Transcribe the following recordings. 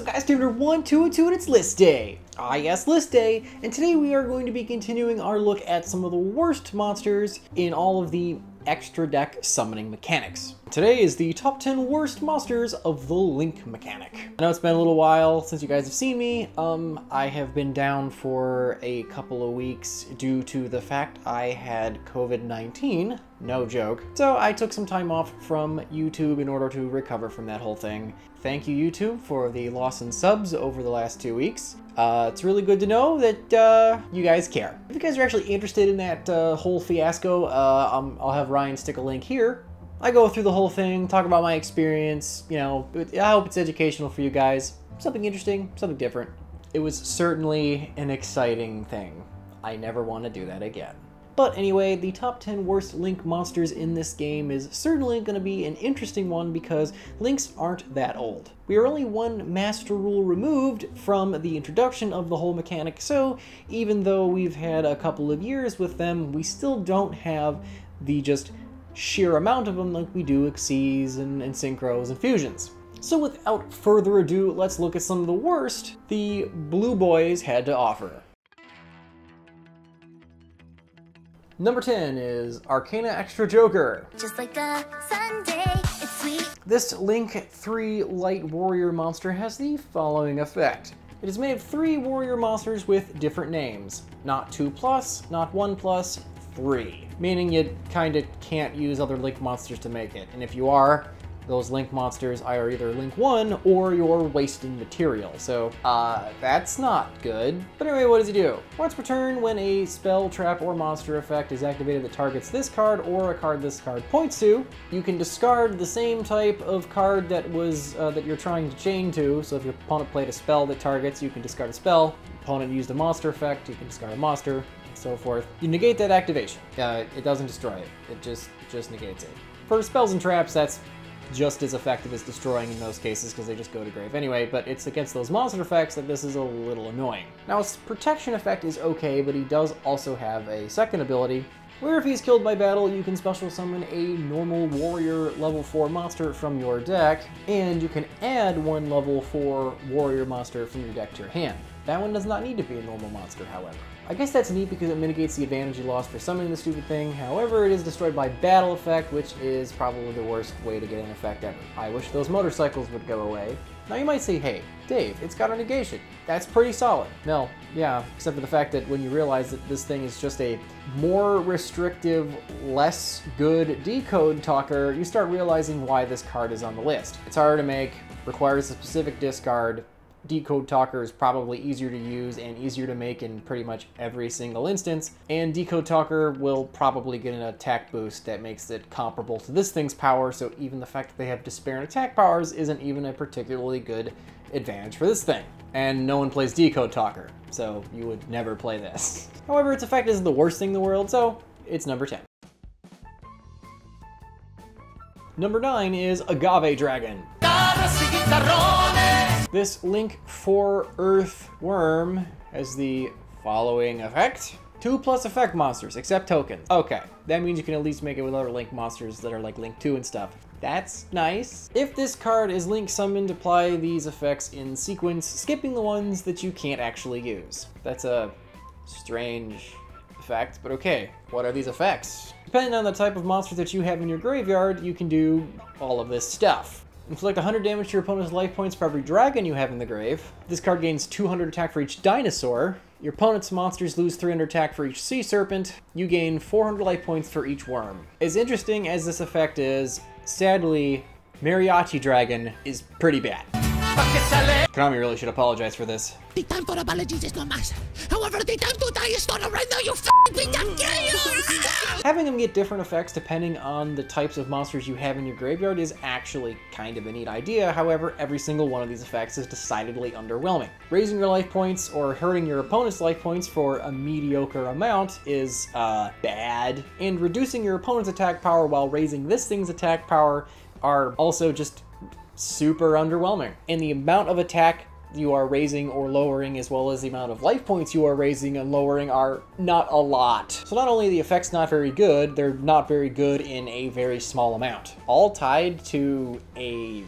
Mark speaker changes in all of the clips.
Speaker 1: Up guys, David 1, 2, and 2, and it's list day! Ah yes, list day, and today we are going to be continuing our look at some of the worst monsters in all of the extra deck summoning mechanics. Today is the top 10 worst monsters of the Link mechanic. I know it's been a little while since you guys have seen me. Um, I have been down for a couple of weeks due to the fact I had COVID-19, no joke. So I took some time off from YouTube in order to recover from that whole thing. Thank you YouTube for the loss in subs over the last two weeks. Uh, it's really good to know that uh, you guys care. If you guys are actually interested in that uh, whole fiasco, uh, um, I'll have Ryan stick a link here. I go through the whole thing, talk about my experience, you know, I hope it's educational for you guys. Something interesting, something different. It was certainly an exciting thing. I never want to do that again. But anyway, the top 10 worst Link monsters in this game is certainly going to be an interesting one because Links aren't that old. We are only one Master Rule removed from the introduction of the whole mechanic, so even though we've had a couple of years with them, we still don't have the just sheer amount of them like we do Xyz and, and Synchros and Fusions. So without further ado, let's look at some of the worst the Blue Boys had to offer. Number 10 is Arcana Extra Joker. Just like the Sunday, it's sweet. This Link 3 Light Warrior monster has the following effect. It is made of three warrior monsters with different names. Not 2 plus, not 1 plus, 3. Meaning you kinda can't use other Link monsters to make it. And if you are, those Link monsters are either Link 1 or you're wasting material. So, uh, that's not good. But anyway, what does he do? Once per turn, when a spell, trap, or monster effect is activated that targets this card or a card this card points to, you can discard the same type of card that was uh, that you're trying to chain to. So if your opponent played a spell that targets, you can discard a spell. Your opponent used a monster effect, you can discard a monster, and so forth. You negate that activation. Uh, it doesn't destroy it. It just, just negates it. For spells and traps, that's just as effective as destroying in most cases because they just go to grave anyway, but it's against those monster effects that this is a little annoying. Now his protection effect is okay, but he does also have a second ability, where if he's killed by battle, you can special summon a normal warrior level 4 monster from your deck, and you can add one level 4 warrior monster from your deck to your hand. That one does not need to be a normal monster, however. I guess that's neat because it mitigates the advantage you lost for summoning the stupid thing, however it is destroyed by battle effect, which is probably the worst way to get an effect ever. I wish those motorcycles would go away. Now you might say, hey, Dave, it's got a negation. That's pretty solid. No, yeah, except for the fact that when you realize that this thing is just a more restrictive, less good decode talker, you start realizing why this card is on the list. It's harder to make, requires a specific discard, Decode Talker is probably easier to use and easier to make in pretty much every single instance, and Decode Talker will probably get an attack boost that makes it comparable to this thing's power, so even the fact that they have Despair and attack powers isn't even a particularly good advantage for this thing. And no one plays Decode Talker, so you would never play this. However, its effect isn't the worst thing in the world, so it's number 10. Number 9 is Agave Dragon. This Link 4 Earth Worm has the following effect. Two plus effect monsters, except tokens. Okay, that means you can at least make it with other Link monsters that are like Link 2 and stuff. That's nice. If this card is Link summoned, apply these effects in sequence, skipping the ones that you can't actually use. That's a strange effect, but okay. What are these effects? Depending on the type of monster that you have in your graveyard, you can do all of this stuff. Inflict 100 damage to your opponent's life points for every dragon you have in the grave. This card gains 200 attack for each dinosaur. Your opponent's monsters lose 300 attack for each sea serpent. You gain 400 life points for each worm. As interesting as this effect is, sadly, Mariachi Dragon is pretty bad. Konami really should apologize for this. However, the time to die is not now, you Having them get different effects depending on the types of monsters you have in your graveyard is actually kind of a neat idea. However, every single one of these effects is decidedly underwhelming. Raising your life points or hurting your opponent's life points for a mediocre amount is uh, bad. And reducing your opponent's attack power while raising this thing's attack power are also just super underwhelming. And the amount of attack you are raising or lowering as well as the amount of life points you are raising and lowering are not a lot. So not only the effects not very good, they're not very good in a very small amount. All tied to a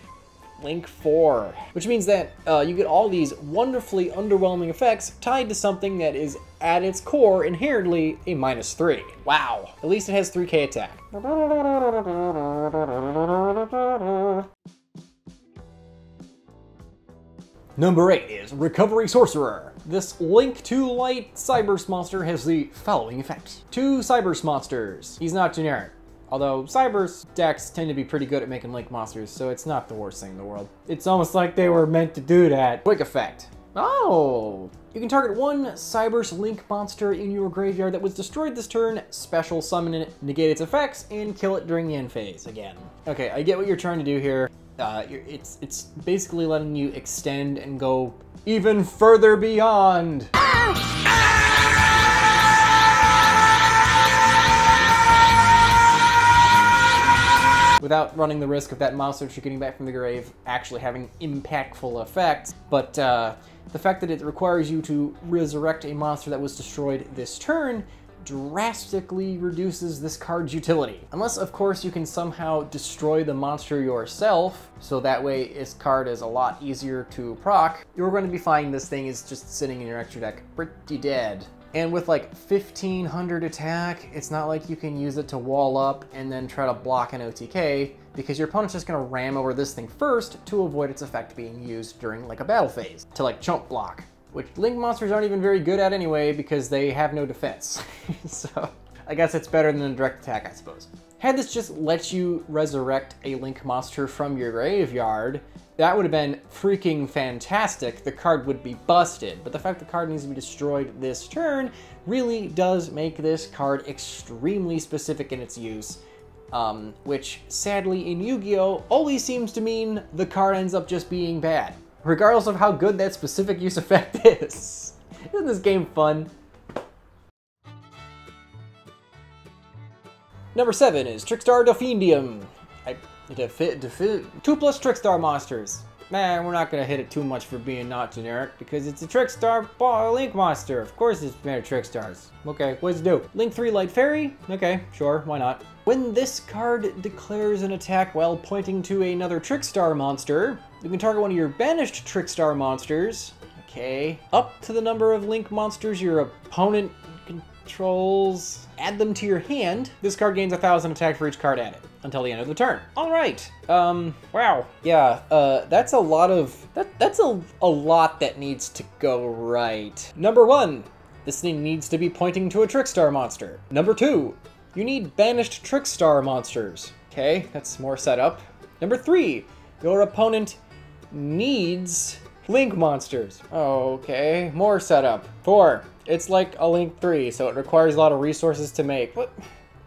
Speaker 1: Link 4, which means that uh, you get all these wonderfully underwhelming effects tied to something that is at its core inherently a minus 3. Wow. At least it has 3k attack. Number 8 is Recovery Sorcerer. This Link to Light Cyberse monster has the following effect. Two Cyberse monsters. He's not generic. Although Cyberse decks tend to be pretty good at making Link monsters, so it's not the worst thing in the world. It's almost like they were meant to do that. Quick effect. Oh! You can target one Cyberse Link monster in your graveyard that was destroyed this turn, special summon it, negate its effects, and kill it during the end phase again. Okay, I get what you're trying to do here. Uh, it's, it's basically letting you extend and go even further beyond. without running the risk of that monster getting back from the grave actually having impactful effects. But uh, the fact that it requires you to resurrect a monster that was destroyed this turn drastically reduces this card's utility. Unless, of course, you can somehow destroy the monster yourself, so that way this card is a lot easier to proc, you're going to be finding this thing is just sitting in your extra deck pretty dead. And with like 1500 attack, it's not like you can use it to wall up and then try to block an OTK because your opponent's just gonna ram over this thing first to avoid its effect being used during like a battle phase to like chump block, which Link monsters aren't even very good at anyway because they have no defense. so I guess it's better than a direct attack, I suppose. Had this just let you resurrect a Link monster from your graveyard, that would have been freaking fantastic. The card would be busted. But the fact the card needs to be destroyed this turn really does make this card extremely specific in its use. Um, which sadly in Yu-Gi-Oh! always seems to mean the card ends up just being bad. Regardless of how good that specific use effect is. Isn't this game fun? Number 7 is Trickstar Delfiendium. I Defi defi two plus Trickstar monsters. Man, we're not gonna hit it too much for being not generic because it's a Trickstar Link monster. Of course it's made of Trickstars. Okay, what's do? Link 3 Light Fairy? Okay, sure, why not? When this card declares an attack while pointing to another Trickstar monster, you can target one of your banished Trickstar monsters, okay, up to the number of Link monsters your opponent controls, add them to your hand. This card gains a thousand attack for each card added until the end of the turn. All right. Um, wow. Yeah, uh, that's a lot of, that, that's a, a lot that needs to go right. Number one, this thing needs to be pointing to a Trickstar monster. Number two, you need banished Trickstar monsters. Okay, that's more setup. Number three, your opponent needs Link monsters. Okay, more setup. Four, it's like a Link 3, so it requires a lot of resources to make. What?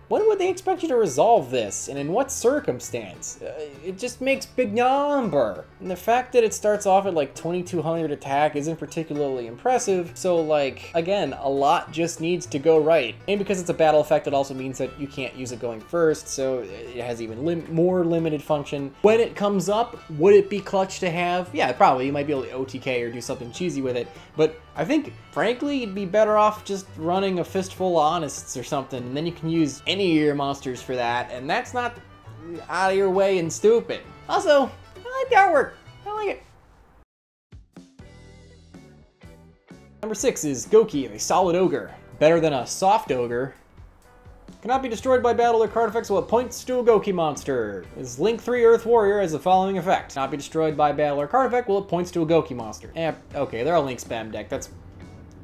Speaker 1: When would they expect you to resolve this, and in what circumstance? Uh, it just makes big number. And the fact that it starts off at like 2200 attack isn't particularly impressive, so like, again, a lot just needs to go right. And because it's a battle effect, it also means that you can't use it going first, so it has even lim more limited function. When it comes up, would it be clutch to have? Yeah, probably. You might be able to OTK or do something cheesy with it, but I think, frankly, you'd be better off just running a Fistful of Honests or something, and then you can use any of your monsters for that, and that's not out of your way and stupid. Also, I like the artwork. I like it. Number six is Gouki, a solid ogre. Better than a soft ogre, Cannot be destroyed by battle or card effects while it points to a Gouki monster. Is Link 3 Earth Warrior has the following effect. Cannot be destroyed by battle or card effect while it points to a Gouki monster. Eh, okay, they're a Link spam deck. That's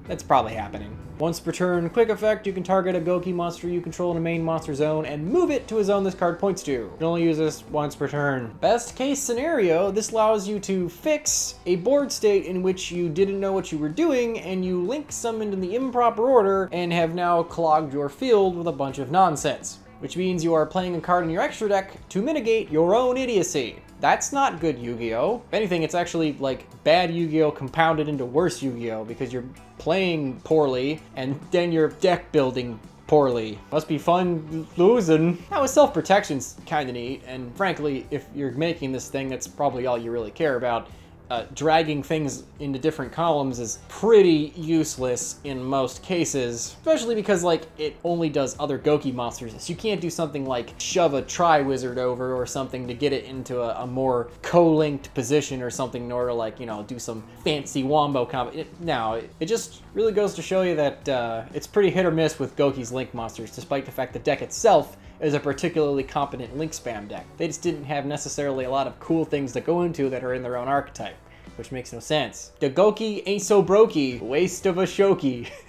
Speaker 1: that's probably happening. Once per turn, quick effect, you can target a Gouki monster you control in a main monster zone and move it to a zone this card points to. You can only use this once per turn. Best case scenario, this allows you to fix a board state in which you didn't know what you were doing and you link summoned in the improper order and have now clogged your field with a bunch of nonsense which means you are playing a card in your extra deck to mitigate your own idiocy. That's not good Yu-Gi-Oh! If anything, it's actually like bad Yu-Gi-Oh! compounded into worse Yu-Gi-Oh! because you're playing poorly and then you're deck building poorly. Must be fun losing. Now, with self-protection's kinda neat, and frankly, if you're making this thing, that's probably all you really care about. Uh, dragging things into different columns is pretty useless in most cases, especially because like it only does other Gouki monsters. So you can't do something like shove a Tri-Wizard over or something to get it into a, a more co-linked position or something in order to like, you know, do some fancy wombo combo. It, it, it, just really goes to show you that uh, it's pretty hit or miss with Gouki's Link monsters, despite the fact the deck itself is a particularly competent Link spam deck. They just didn't have necessarily a lot of cool things to go into that are in their own archetype, which makes no sense. The Gouki ain't so brokey, waste of a shoki.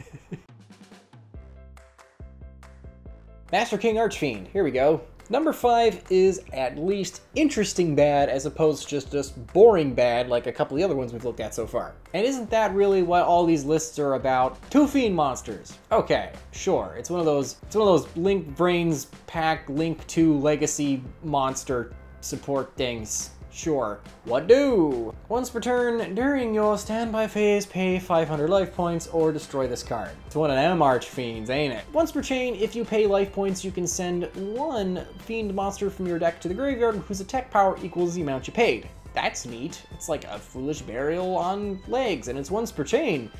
Speaker 1: Master King Archfiend, here we go. Number five is at least interesting bad as opposed to just, just boring bad like a couple of the other ones we've looked at so far. And isn't that really what all these lists are about? Two Fiend monsters. Okay, sure. It's one of those it's one of those Link Vrains pack Link 2 Legacy monster support things. Sure. What do? Once per turn, during your standby phase, pay 500 life points or destroy this card. It's one of them arch fiends, ain't it? Once per chain, if you pay life points, you can send one fiend monster from your deck to the graveyard whose attack power equals the amount you paid. That's neat. It's like a foolish burial on legs, and it's once per chain.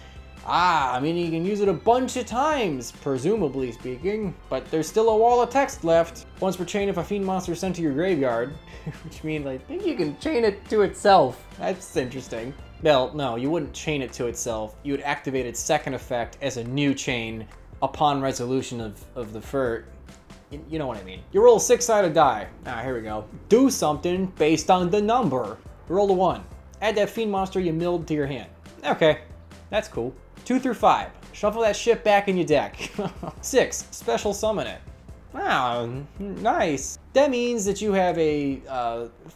Speaker 1: Ah, I mean, you can use it a bunch of times, presumably speaking, but there's still a wall of text left. Once per chain if a fiend monster is sent to your graveyard, which means I think you can chain it to itself. That's interesting. Well, no, you wouldn't chain it to itself. You would activate its second effect as a new chain upon resolution of, of the fur. You know what I mean. You roll a six-sided die. Ah, here we go. Do something based on the number. Roll a one. Add that fiend monster you milled to your hand. Okay, that's cool. Two through five. Shuffle that shit back in your deck. Six. Special summon it. Wow, nice. That means that you have a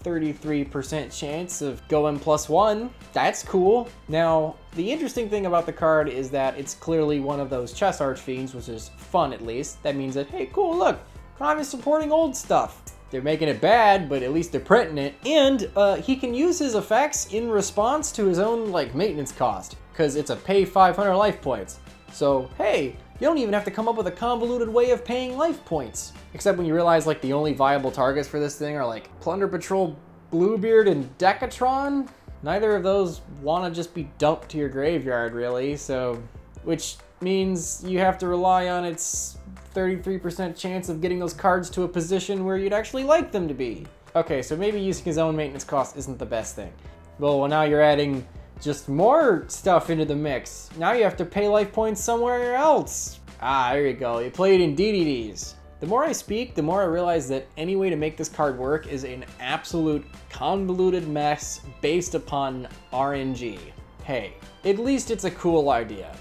Speaker 1: 33% uh, chance of going plus one. That's cool. Now, the interesting thing about the card is that it's clearly one of those chess archfiends, which is fun at least. That means that, hey, cool, look, Prime is supporting old stuff. They're making it bad, but at least they're printing it. And uh, he can use his effects in response to his own like maintenance cost because it's a pay 500 life points. So, hey, you don't even have to come up with a convoluted way of paying life points. Except when you realize like the only viable targets for this thing are like Plunder Patroll, Bluebeard, and Decatron. Neither of those want to just be dumped to your graveyard, really, so... Which means you have to rely on its 33% chance of getting those cards to a position where you'd actually like them to be. Okay, so maybe using his own maintenance cost isn't the best thing. Well, well now you're adding just more stuff into the mix. Now you have to pay life points somewhere else. Ah, there you go. You play it in DDDs. The more I speak, the more I realize that any way to make this card work is an absolute convoluted mess based upon RNG. Hey, at least it's a cool idea.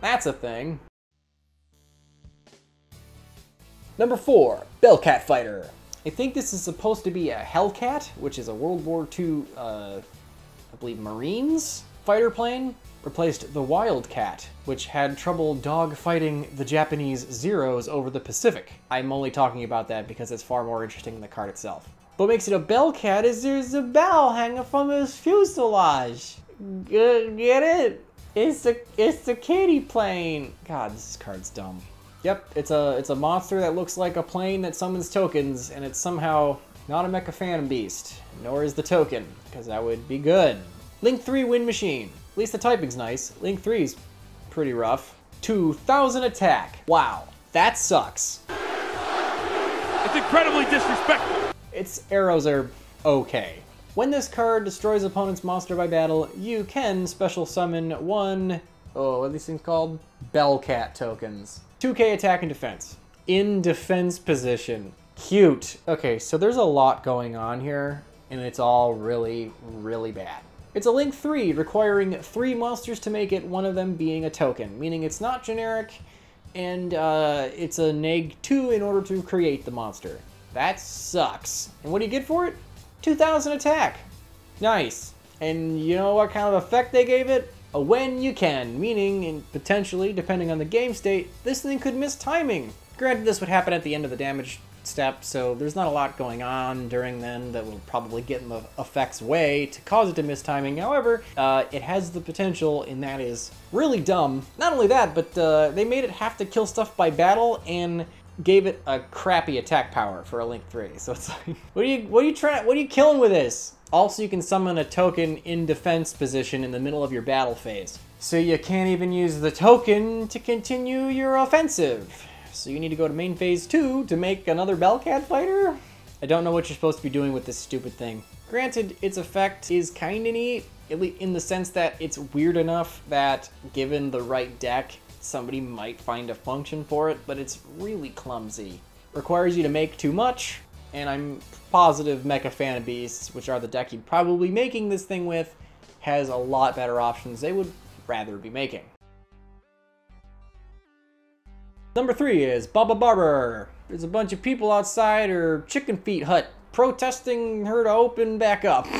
Speaker 1: That's a thing. Number 4, Bellcat Fighter. I think this is supposed to be a Hellcat, which is a World War II uh, believe, Marines fighter plane replaced the Wildcat, which had trouble dogfighting the Japanese Zeros over the Pacific. I'm only talking about that because it's far more interesting than the card itself. What makes it a Bellcat is there's a bell hanging from his fuselage. Get it? It's a it's the kitty plane. God, this card's dumb. Yep, it's a it's a monster that looks like a plane that summons tokens, and it's somehow not a Mecha Phantom Beast, nor is the token, because that would be good. Link 3 Wind Machine. At least the typing's nice. Link 3's pretty rough. 2,000 attack. Wow, that sucks.
Speaker 2: It's incredibly disrespectful.
Speaker 1: Its arrows are okay. When this card destroys opponent's monster by battle, you can special summon one, oh, what are these things called? Bellcat tokens. 2k attack and defense. In defense position. Cute. Okay, so there's a lot going on here, and it's all really, really bad. It's a Link 3, requiring three monsters to make it, one of them being a token, meaning it's not generic, and uh, it's a neg 2 in order to create the monster. That sucks. And what do you get for it? 2000 attack. Nice. And you know what kind of effect they gave it? A when you can, meaning, and potentially, depending on the game state, this thing could miss timing. Granted, this would happen at the end of the damage step, so there's not a lot going on during then that will probably get in the effect's way to cause it to miss timing. However, uh, it has the potential, and that is really dumb. Not only that, but uh, they made it have to kill stuff by battle and gave it a crappy attack power for a Link 3. So it's like, what are you, what are you trying, what are you killing with this? Also, you can summon a token in defense position in the middle of your battle phase. So you can't even use the token to continue your offensive. So you need to go to main phase 2 to make another Bellcat fighter? I don't know what you're supposed to be doing with this stupid thing. Granted, its effect is kinda neat, in the sense that it's weird enough that given the right deck, somebody might find a function for it, but it's really clumsy. Requires you to make too much, and I'm positive Mecha Fan Beasts, which are the deck you'd probably be making this thing with, has a lot better options they would rather be making. Number three is Baba Barber. There's a bunch of people outside her chicken feet hut protesting her to open back up.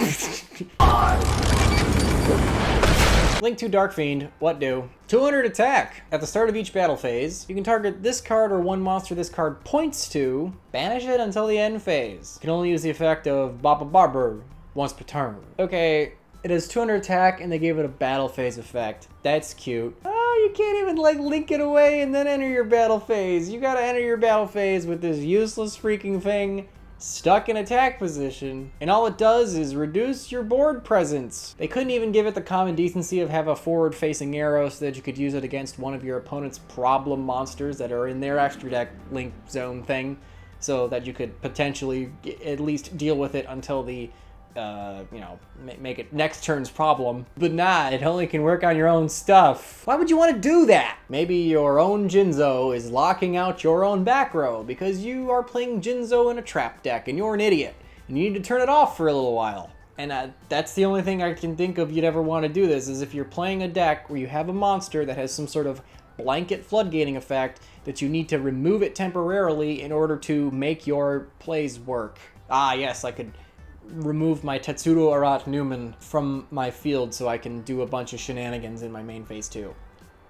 Speaker 1: Link to Dark Fiend, what do? 200 attack! At the start of each battle phase, you can target this card or one monster this card points to, banish it until the end phase. You can only use the effect of Baba Barber once per turn. Okay, it has 200 attack and they gave it a battle phase effect. That's cute. Oh, you can't even like link it away and then enter your battle phase. You gotta enter your battle phase with this useless freaking thing stuck in attack position, and all it does is reduce your board presence. They couldn't even give it the common decency of have a forward-facing arrow so that you could use it against one of your opponent's problem monsters that are in their extra deck link zone thing, so that you could potentially at least deal with it until the uh, you know, make it next turn's problem. But nah, it only can work on your own stuff. Why would you want to do that? Maybe your own Jinzo is locking out your own back row because you are playing Jinzo in a trap deck and you're an idiot and you need to turn it off for a little while. And uh, that's the only thing I can think of you'd ever want to do this is if you're playing a deck where you have a monster that has some sort of blanket floodgating effect that you need to remove it temporarily in order to make your plays work. Ah, yes, I could remove my Tetsudo Arat Newman from my field so I can do a bunch of shenanigans in my main phase too.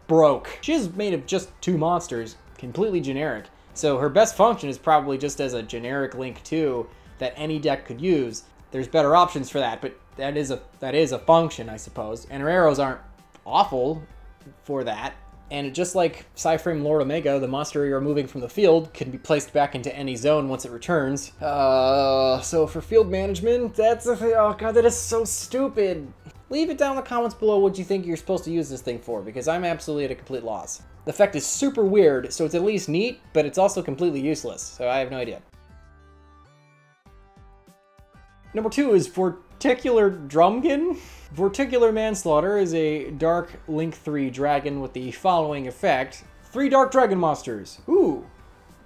Speaker 1: Broke. She is made of just two monsters, completely generic, so her best function is probably just as a generic Link 2 that any deck could use. There's better options for that, but that is a that is a function, I suppose. And her arrows aren't awful for that. And just like Psyframe Lord Omega, the monster you're removing from the field can be placed back into any zone once it returns. Uh, so for field management, that's a oh god, that is so stupid. Leave it down in the comments below what you think you're supposed to use this thing for, because I'm absolutely at a complete loss. The effect is super weird, so it's at least neat, but it's also completely useless, so I have no idea. Number two is Vorticular Drumgon. Vorticular Manslaughter is a Dark Link 3 dragon with the following effect. Three Dark Dragon monsters. Ooh,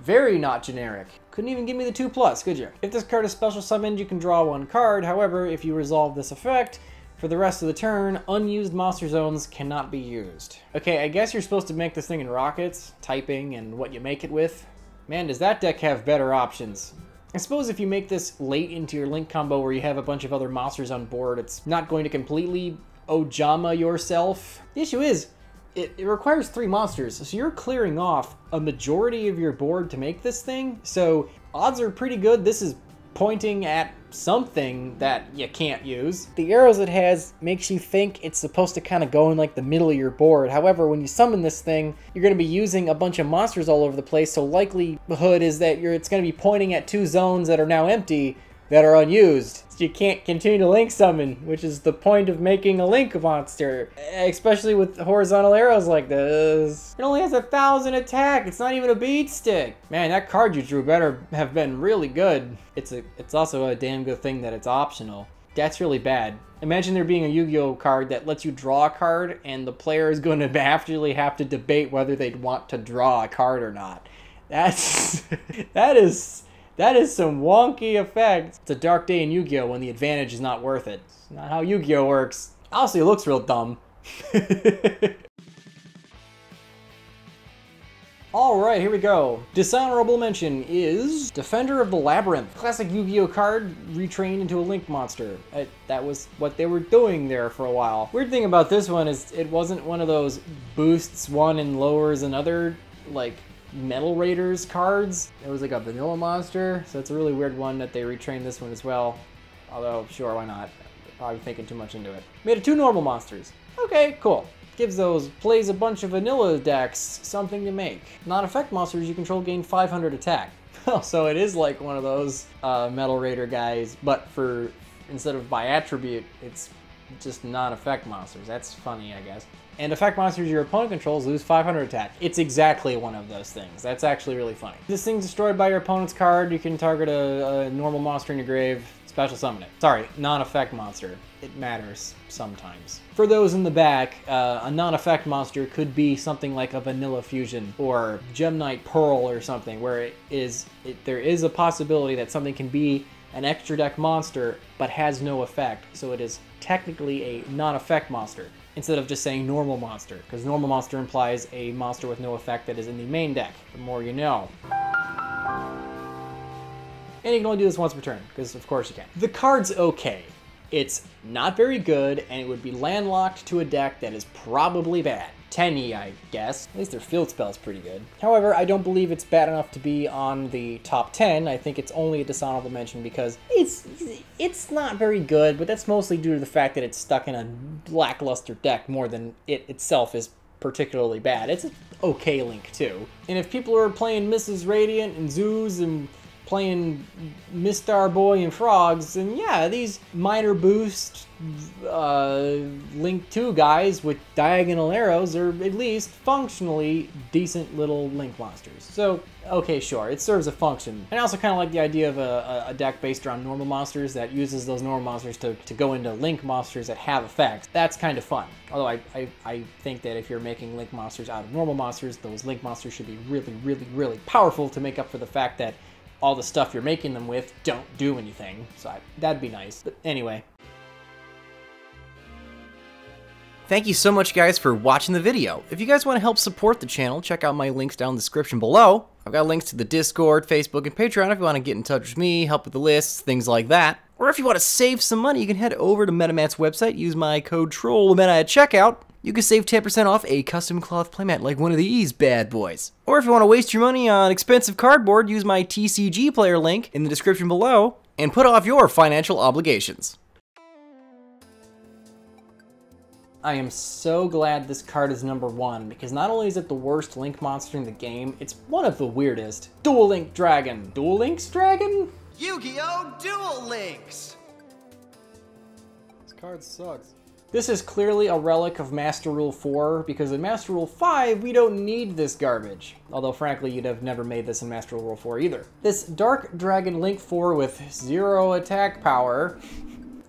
Speaker 1: very not generic. Couldn't even give me the 2 plus, could you? If this card is special summoned, you can draw one card. However, if you resolve this effect, for the rest of the turn, unused monster zones cannot be used. Okay, I guess you're supposed to make this thing in Rokkets, typing, and what you make it with. Man, does that deck have better options. I suppose if you make this late into your Link combo where you have a bunch of other monsters on board, it's not going to completely Ojama yourself. The issue is, it, it, requires three monsters, so you're clearing off a majority of your board to make this thing, so odds are pretty good this is pointing at something that you can't use. The arrows it has makes you think it's supposed to kind of go in like the middle of your board. However, when you summon this thing, you're going to be using a bunch of monsters all over the place, so likelihood is that you're it's going to be pointing at two zones that are now empty that are unused. So you can't continue to link summon, which is the point of making a link monster, especially with horizontal arrows like this. It only has a thousand attack. It's not even a beat stick. Man, that card you drew better have been really good. It's a, it's also a damn good thing that it's optional. That's really bad. Imagine there being a Yu-Gi-Oh card that lets you draw a card and the player is going to actually have to debate whether they'd want to draw a card or not. That's, that is that is some wonky effect. It's a dark day in Yu-Gi-Oh! when the advantage is not worth it. It's not how Yu-Gi-Oh! works. Honestly, it looks real dumb. Alright, here we go. Dishonorable mention is Defender of the Labyrinth. Classic Yu-Gi-Oh card retrained into a Link monster. It, that was what they were doing there for a while. Weird thing about this one is it wasn't one of those boosts one and lowers another, like Metal Raiders cards. It was like a vanilla monster, so it's a really weird one that they retrained this one as well. Although, sure, why not? Probably thinking too much into it. Made it two normal monsters. Okay, cool. Gives those plays a bunch of vanilla decks something to make. Non-effect monsters you control gain 500 attack. so it is like one of those uh, Metal Raider guys, but for instead of by attribute, it's just non-effect monsters. That's funny, I guess. And effect monsters your opponent controls lose 500 attack. It's exactly one of those things. That's actually really funny. This thing's destroyed by your opponent's card. You can target a, a normal monster in your grave, special summon it. Sorry, non-effect monster. It matters sometimes. For those in the back, uh, a non-effect monster could be something like a Vanilla Fusion or Gem Knight Pearl or something, where it is it, there is a possibility that something can be an extra deck monster but has no effect, so it is technically a non-effect monster instead of just saying normal monster, because normal monster implies a monster with no effect that is in the main deck. The more you know. And you can only do this once per turn, because of course you can. The card's okay. It's not very good, and it would be landlocked to a deck that is probably bad. 10e, I guess. At least their field spell is pretty good. However, I don't believe it's bad enough to be on the top 10. I think it's only a dishonorable mention because it's it's not very good, but that's mostly due to the fact that it's stuck in a lackluster deck more than it itself is particularly bad. It's an okay link too. And if people are playing Mrs. Radiant and Zoos and playing Mistar Boy and Frogs, and yeah, these minor boost uh, Link 2 guys with diagonal arrows are at least functionally decent little Link monsters. So, okay, sure, it serves a function. And I also kind of like the idea of a, a, deck based around normal monsters that uses those normal monsters to, to go into Link monsters that have effects. That's kind of fun. Although I, I, I think that if you're making Link monsters out of normal monsters, those Link monsters should be really, really, really powerful to make up for the fact that all the stuff you're making them with don't do anything. So I, that'd be nice. But anyway.
Speaker 3: Thank you so much guys for watching the video. If you guys want to help support the channel, check out my links down in the description below. I've got links to the Discord, Facebook, and Patreon if you want to get in touch with me, help with the lists, things like that. Or if you want to save some money, you can head over to MetaMat's website, use my code TROLLMETA at checkout, you can save 10% off a custom cloth playmat like one of these bad boys. Or if you want to waste your money on expensive cardboard, use my TCG player link in the description below and put off your financial obligations.
Speaker 1: I am so glad this card is number one, because not only is it the worst Link monster in the game, it's one of the weirdest. Dual Link Dragon. Dual Links Dragon?
Speaker 3: Yu-Gi-Oh! Dual Links!
Speaker 1: This card sucks. This is clearly a relic of Master Rule 4, because in Master Rule 5, we don't need this garbage. Although, frankly, you'd have never made this in Master Rule 4 either. This Dark Dragon Link 4 with zero attack power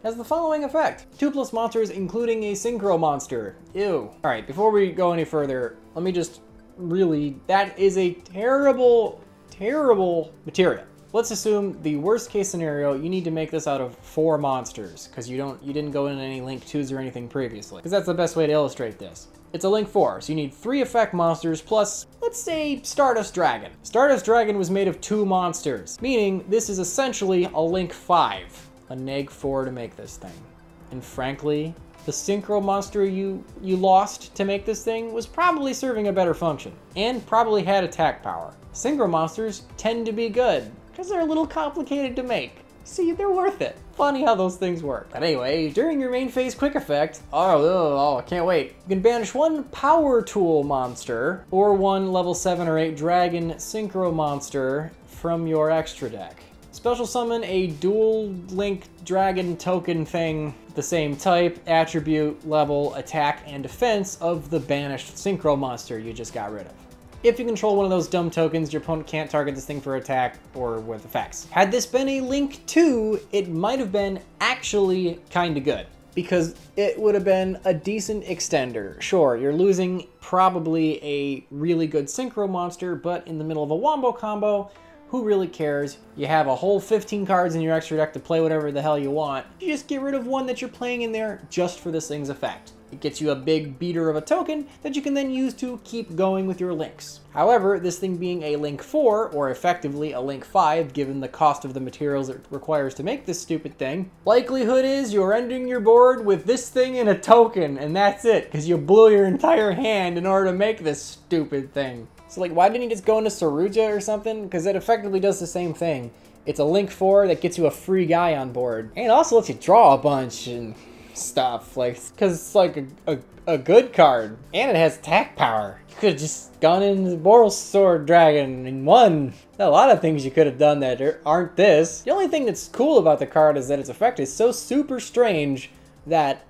Speaker 1: has the following effect. Two plus monsters, including a Synchro monster. Ew. Alright, before we go any further, let me just really... That is a terrible, terrible material let's assume the worst case scenario, you need to make this out of four monsters because you don't you didn't go in any link twos or anything previously. Because that's the best way to illustrate this. It's a link four, so you need three effect monsters plus, let's say, Stardust Dragon. Stardust Dragon was made of two monsters, meaning this is essentially a link five. A neg four to make this thing. And frankly, the synchro monster you, you lost to make this thing was probably serving a better function, and probably had attack power. Synchro monsters tend to be good, because they're a little complicated to make. See, they're worth it. Funny how those things work. But anyway, during your main phase quick effect, oh, oh, oh, I can't wait. You can banish one power tool monster or one level 7 or 8 dragon synchro monster from your extra deck. Special summon a dual link dragon token thing, the same type, attribute, level, attack, and defense of the banished synchro monster you just got rid of. If you control one of those dumb tokens, your opponent can't target this thing for attack or with effects. Had this been a Link 2, it might have been actually kinda good because it would have been a decent extender. Sure, you're losing probably a really good synchro monster, but in the middle of a wombo combo, who really cares? You have a whole 15 cards in your extra deck to play whatever the hell you want. You just get rid of one that you're playing in there just for this thing's effect. It gets you a big beater of a token that you can then use to keep going with your links. However, this thing being a link 4, or effectively a link 5 given the cost of the materials it requires to make this stupid thing, likelihood is you're ending your board with this thing and a token, and that's it, because you blew your entire hand in order to make this stupid thing. So like, why didn't he just go into Saryuja or something? Because it effectively does the same thing. It's a link 4 that gets you a free guy on board, and also lets you draw a bunch, and stuff, like, because it's like a, a, a, good card, and it has attack power. You could have just gone into the Borrelsword Dragon and won. A lot of things you could have done that aren't this. The only thing that's cool about the card is that its effect is so super strange that,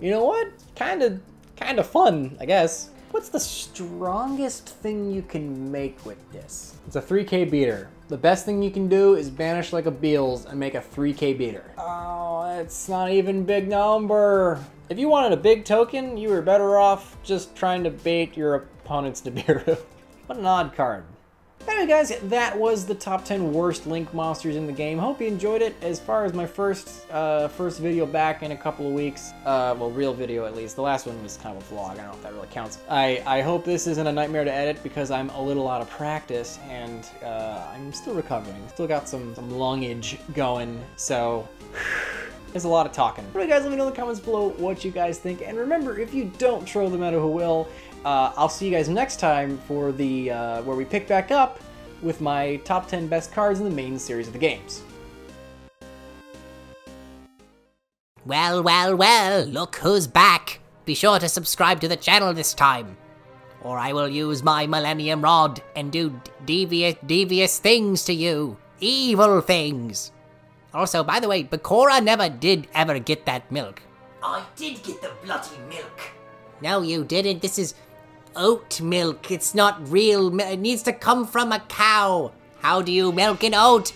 Speaker 1: you know what, kind of, kind of fun, I guess. What's the strongest thing you can make with this? It's a 3k beater. The best thing you can do is banish like a Beelze and make a 3k beater. Oh, it's not even big number. If you wanted a big token, you were better off just trying to bait your opponent's Nibiru. what an odd card. Anyway guys, that was the top 10 worst Link monsters in the game. Hope you enjoyed it. As far as my first uh, first video back in a couple of weeks, uh, well real video at least, the last one was kind of a vlog, I don't know if that really counts. I, I hope this isn't a nightmare to edit because I'm a little out of practice and uh, I'm still recovering. Still got some, some lungage going, so... There's a lot of talking. But guys, let me know in the comments below what you guys think. And remember, if you don't troll the meta who will, uh, I'll see you guys next time for the uh, where we pick back up with my top 10 best cards in the main series of the games.
Speaker 4: Well, well, well, look who's back. Be sure to subscribe to the channel this time. Or I will use my Millennium Rod and do devious, devious things to you. Evil things. Also, by the way, Bakura never did ever get that milk.
Speaker 5: I did get the bloody milk.
Speaker 4: No, you didn't. This is oat milk. It's not real. It needs to come from a cow. How do you milk an oat?